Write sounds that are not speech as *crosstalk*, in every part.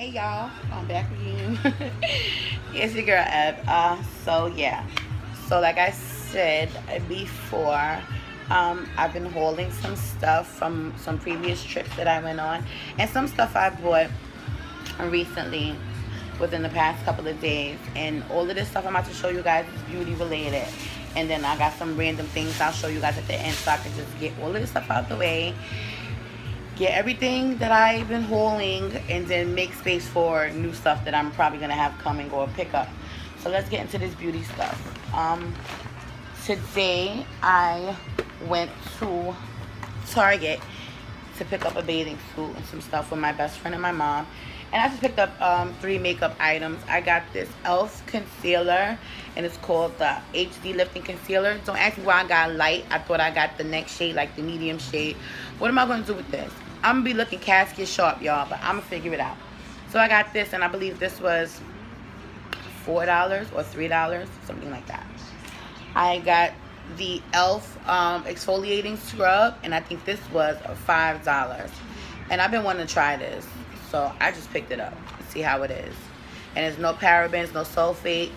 Hey y'all, I'm back again. *laughs* it's your girl Eb. Uh, so yeah, so like I said before, um, I've been holding some stuff from some previous trips that I went on, and some stuff I bought recently within the past couple of days. And all of this stuff I'm about to show you guys is beauty related. And then I got some random things I'll show you guys at the end so I can just get all of this stuff out the way get everything that I've been holding and then make space for new stuff that I'm probably gonna have coming or pick up. So let's get into this beauty stuff. Um, today I went to Target to pick up a bathing suit and some stuff with my best friend and my mom. And I just picked up um, three makeup items. I got this e.l.f. concealer and it's called the HD Lifting Concealer. Don't ask me why I got light. I thought I got the next shade, like the medium shade. What am I going to do with this? I'm gonna be looking casket sharp, y'all, but I'm gonna figure it out. So I got this, and I believe this was four dollars or three dollars, something like that. I got the e.l.f. Um, exfoliating scrub, and I think this was five dollars. And I've been wanting to try this, so I just picked it up. See how it is. And there's no parabens, no sulfates,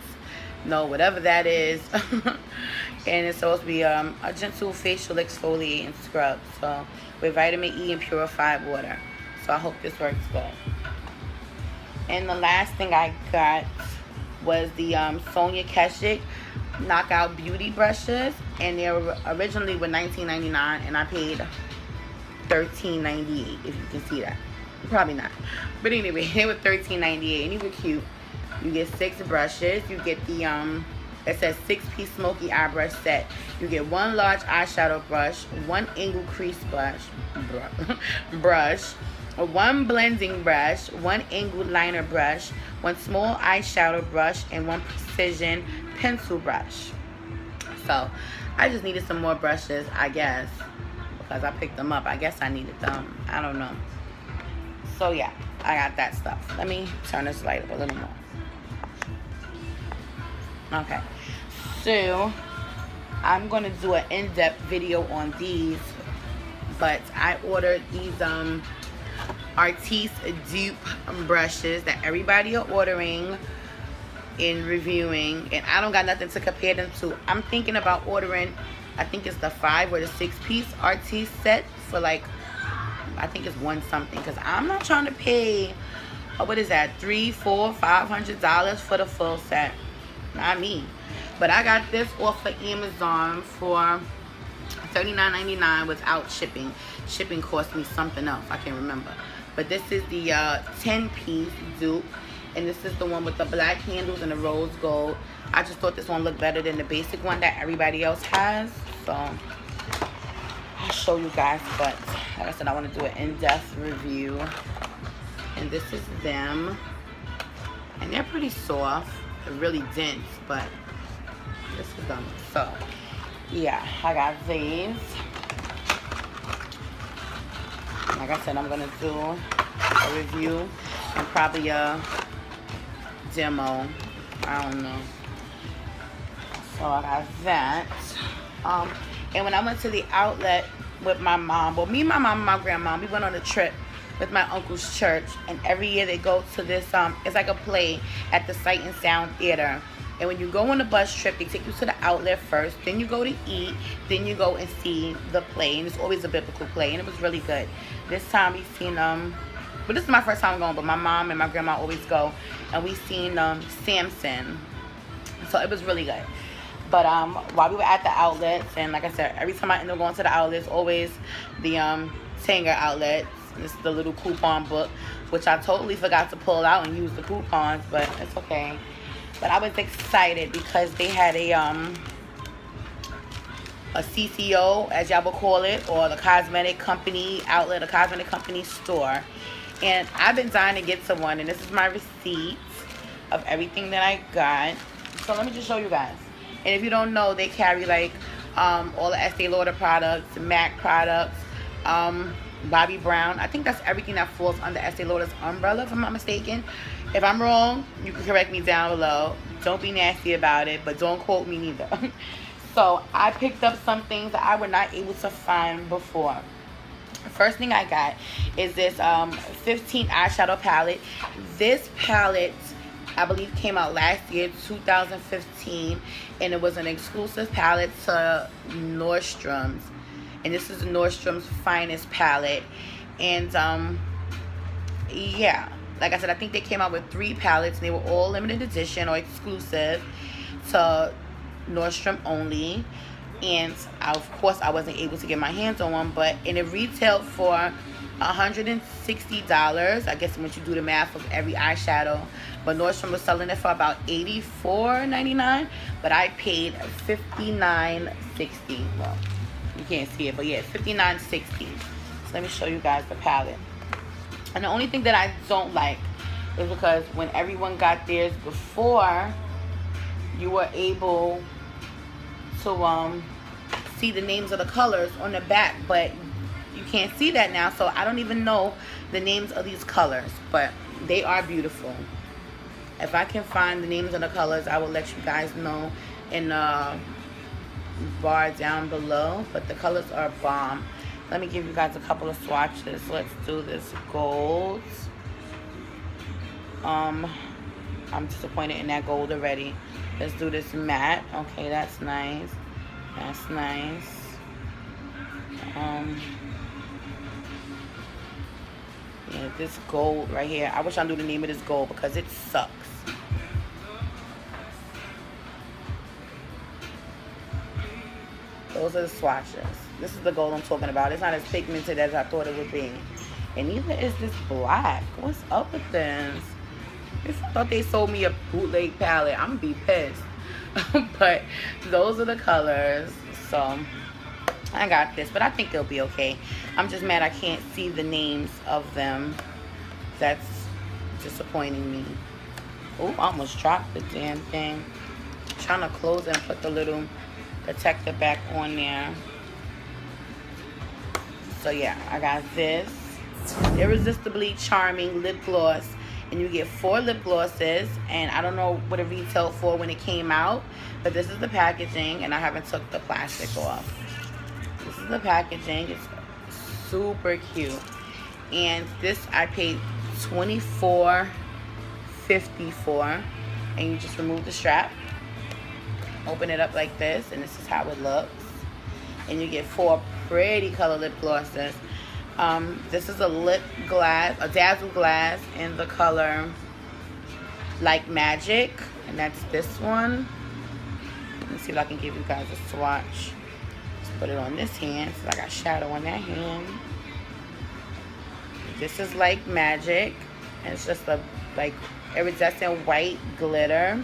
no whatever that is. *laughs* and it's supposed to be um, a gentle facial exfoliating scrub. So with vitamin E and purified water. So I hope this works good. And the last thing I got was the um, Sonia Kashuk Knockout Beauty Brushes. And they were originally were $19.99 and I paid $13.98 if you can see that. Probably not. But anyway, *laughs* they were $13.98 and these were cute. You get six brushes. You get the um it says six piece smoky eye brush set. You get one large eyeshadow brush, one angle crease brush, *laughs* brush, one blending brush, one angled liner brush, one small eyeshadow brush, and one precision pencil brush. So I just needed some more brushes, I guess, because I picked them up. I guess I needed them. I don't know. So yeah, I got that stuff. Let me turn this light up a little more. Okay. So, I'm going to do an in-depth video on these. But I ordered these um, Artis dupe brushes that everybody are ordering and reviewing. And I don't got nothing to compare them to. I'm thinking about ordering, I think it's the five or the six piece Artis set for like, I think it's one something. Because I'm not trying to pay, oh, what is that, three, four, five hundred dollars for the full set. Not me. But I got this off of Amazon for $39.99 without shipping. Shipping cost me something else. I can't remember. But this is the 10-piece uh, dupe. And this is the one with the black handles and the rose gold. I just thought this one looked better than the basic one that everybody else has. So, I'll show you guys. But, like I said, I want to do an in-depth review. And this is them. And they're pretty soft really dense, but this is them. So, yeah, I got these. Like I said, I'm going to do a review and probably a demo. I don't know. So I got that. Um, and when I went to the outlet with my mom, well, me, my mom, my grandma, we went on a trip with my uncle's church and every year they go to this um it's like a play at the sight and sound theater. And when you go on a bus trip they take you to the outlet first then you go to eat then you go and see the play and it's always a biblical play and it was really good. This time we've seen um but this is my first time going but my mom and my grandma always go and we've seen um samson. So it was really good. But um while we were at the outlets and like i said every time i end up going to the outlets always the um Tanger outlets this is the little coupon book, which I totally forgot to pull out and use the coupons, but it's okay. But I was excited because they had a um a CCO, as y'all would call it, or the cosmetic company outlet, a cosmetic company store. And I've been dying to get to one, and this is my receipt of everything that I got. So let me just show you guys. And if you don't know, they carry like um, all the Estee Lauder products, MAC products, um, Bobbi Brown. I think that's everything that falls under Estee Lauder's umbrella, if I'm not mistaken. If I'm wrong, you can correct me down below. Don't be nasty about it, but don't quote me neither. *laughs* so I picked up some things that I were not able to find before. first thing I got is this um 15 eyeshadow palette. This palette I believe came out last year 2015 and it was an exclusive palette to Nordstrom's and this is Nordstrom's finest palette. And um yeah. Like I said I think they came out with three palettes and they were all limited edition or exclusive to Nordstrom only. And of course I wasn't able to get my hands on one but and it retailed for $160 I guess once you do the math of every eyeshadow. But Nordstrom was selling it for about $84.99 but I paid $59.60 well you can't see it but yeah $59.60 so let me show you guys the palette. And the only thing that I don't like is because when everyone got theirs before you were able to um see the names of the colors on the back but you can't see that now so I don't even know the names of these colors but they are beautiful. If I can find the names of the colors I will let you guys know. In the bar down below but the colors are bomb. Let me give you guys a couple of swatches. Let's do this gold. Um I'm disappointed in that gold already. Let's do this matte. Okay that's nice. That's nice. Um yeah this gold right here. I wish I knew the name of this gold because it sucks those are the swatches. This is the gold I'm talking about. It's not as pigmented as I thought it would be. And neither is this black. What's up with this I thought they sold me a bootleg palette. I'm gonna be pissed. *laughs* But those are the colors. So I got this but I think it'll be okay. I'm just mad I can't see the names of them. That's disappointing me. Oh almost dropped the damn thing. I'm trying to close and put the little protector back on there. So yeah I got this. Irresistibly charming lip gloss. And you get four lip glosses. And I don't know what it retailed for when it came out but this is the packaging and I haven't took the plastic off. This is the packaging. It's super cute. And this I paid 24 54 and you just remove the strap open it up like this and this is how it looks and you get four pretty color lip glosses um, this is a lip glass, a dazzle glass in the color Like Magic. And that's this one. Let me see if I can give you guys a swatch. Let's put it on this hand so I got shadow on that hand. This is Like Magic. And it's just a like iridescent white glitter.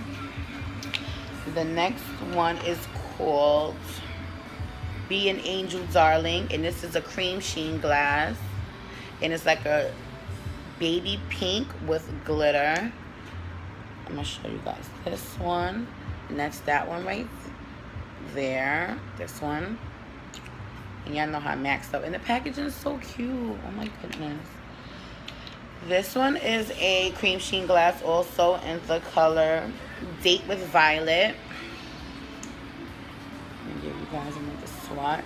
The next one is called be an Angel Darling. And this is a cream sheen glass. And it's like a baby pink with glitter. I'm going to show you guys this one. And that's that one right there. This one. And y'all know how I maxed up. And the packaging is so cute. Oh my goodness. This one is a cream sheen glass also in the color Date with Violet. Give you guys another swatch.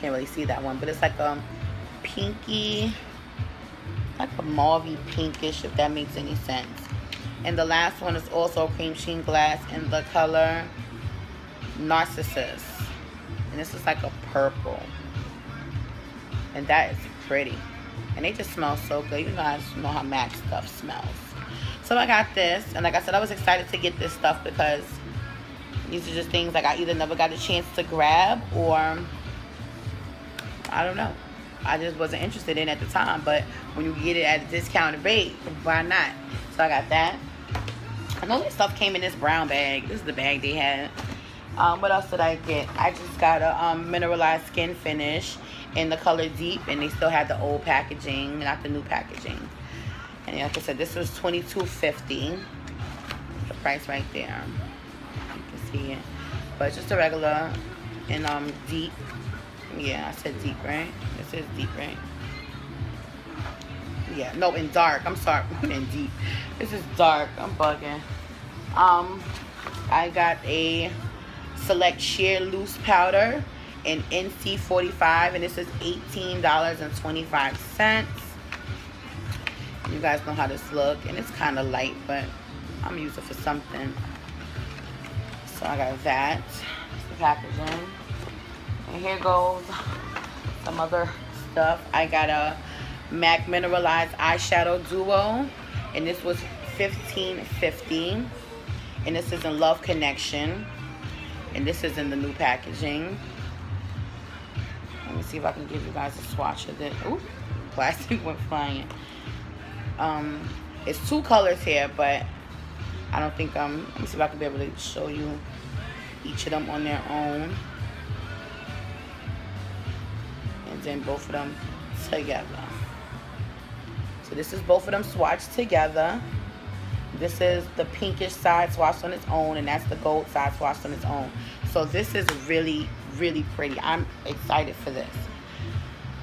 Can't really see that one, but it's like a pinky, like a mauvey pinkish, if that makes any sense. And the last one is also cream sheen glass in the color Narcissus. And this is like a purple. And that is pretty. And they just smell so good. You guys know how MAC stuff smells. So I got this. And like I said, I was excited to get this stuff because these are just things like I either never got a chance to grab or I don't know. I just wasn't interested in at the time. But when you get it at a discounted rate, why not? So I got that. I know this stuff came in this brown bag. This is the bag they had. Um, what else did I get? I just got a um, mineralized skin finish in the color deep. And they still had the old packaging, not the new packaging. And like I said, this was twenty two fifty. The price right there You can see it. But it's just a regular and um deep. Yeah, I said deep, right? It says deep, right? Yeah, no, in dark. I'm sorry, *laughs* in deep. This is dark. I'm bugging. Um, I got a select sheer loose powder in NC45 and this is $18.25. You guys know how this look and it's kind of light but I'm using for something. So I got that. The packaging. And here goes some other stuff. I got a MAC Mineralized Eyeshadow Duo and this was $15.50 and this is in Love Connection and this is in the new packaging let me see if I can give you guys a swatch of it Ooh, plastic *laughs* went flying um it's two colors here but I don't think I'm, let me see if I can be able to show you each of them on their own and then both of them together so this is both of them swatched together this is the pinkish side swatched on its own, and that's the gold side swatched on its own. So this is really, really pretty. I'm excited for this.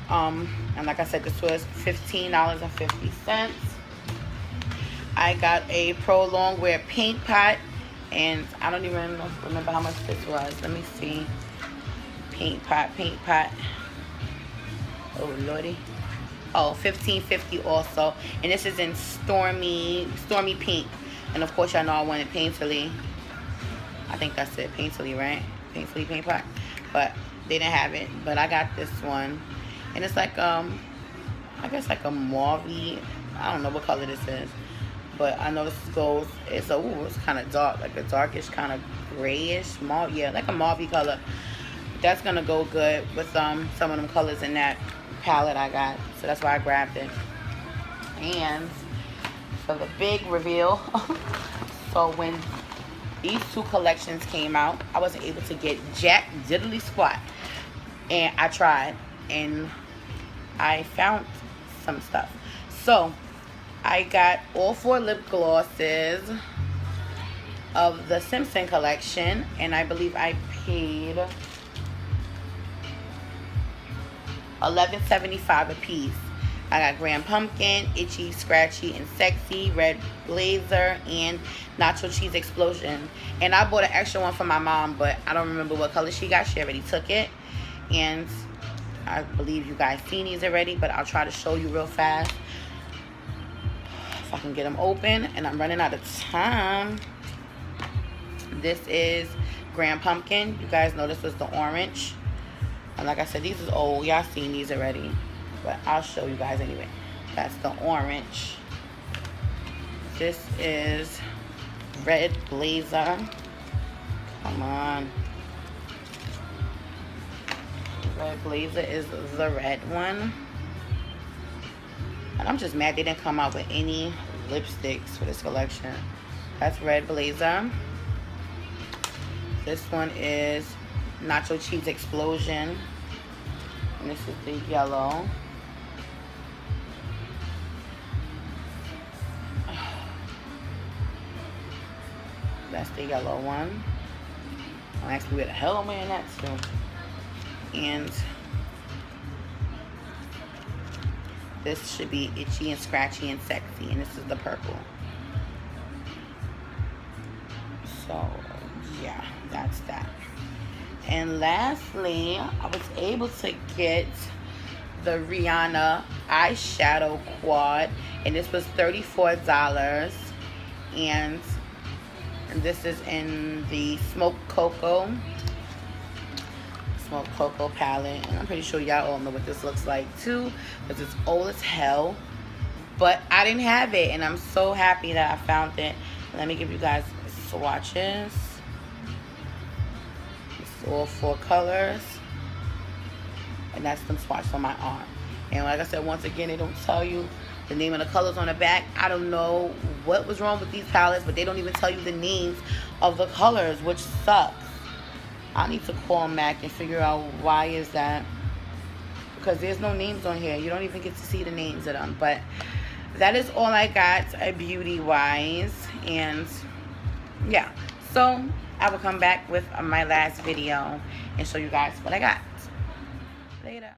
Um, and like I said, this was $15.50. I got a Pro Longwear paint pot, and I don't even remember how much this was. Let me see. Paint pot, paint pot. Oh, lordy. Oh, 1550 also. And this is in Stormy, Stormy Pink. And of course, y'all know I wanted Painterly. I think that's it, Painterly, right? Painterly Paint Pot. But they didn't have it. But I got this one. And it's like, um, I guess like a mauve I don't know what color this is. But I know this goes, it's a, ooh, it's kind of dark. Like a darkish kind of grayish mauve. Yeah, like a mauve color. That's to go good with um some of them colors in that palette I got. So that's why I grabbed it. And for the big reveal, *laughs* so when these two collections came out, I wasn't able to get jack diddly squat. And I tried and I found some stuff. So I got all four lip glosses of the Simpson collection and I believe I paid $11.75 a piece. I got Grand Pumpkin, Itchy, Scratchy, and Sexy, Red Blazer, and Nacho Cheese Explosion. And I bought an extra one for my mom, but I don't remember what color she got. She already took it. And I believe you guys seen these already, but I'll try to show you real fast. If I can get them open. And I'm running out of time. This is Grand Pumpkin. You guys know this was the orange. And like I said, these is old. Y'all seen these already. But I'll show you guys anyway. That's the orange. This is red blazer. Come on. Red blazer is the red one. And I'm just mad they didn't come out with any lipsticks for this collection. That's red blazer. This one is nacho cheese explosion and this is the yellow *sighs* that's the yellow one I'm actually where the hell am I in that too and this should be itchy and scratchy and sexy and this is the purple so yeah that's that and lastly, I was able to get the Rihanna eyeshadow quad. And this was $34. And, this is in the Smoke Cocoa. Smoke Cocoa palette. And I'm pretty sure y'all all know what this looks like too. Because it's old as hell. But I didn't have it. And I'm so happy that I found it. Let me give you guys swatches It's all four colors and that's them swatches on my arm and like I said once again they don't tell you the name of the colors on the back I don't know what was wrong with these palettes but they don't even tell you the names of the colors which sucks I need to call MAC and figure out why is that. Because there's no names on here. You don't even get to see the names of them. But that is all I got uh, beauty wise and yeah. So I will come back with my last video and show you guys what I got. Later.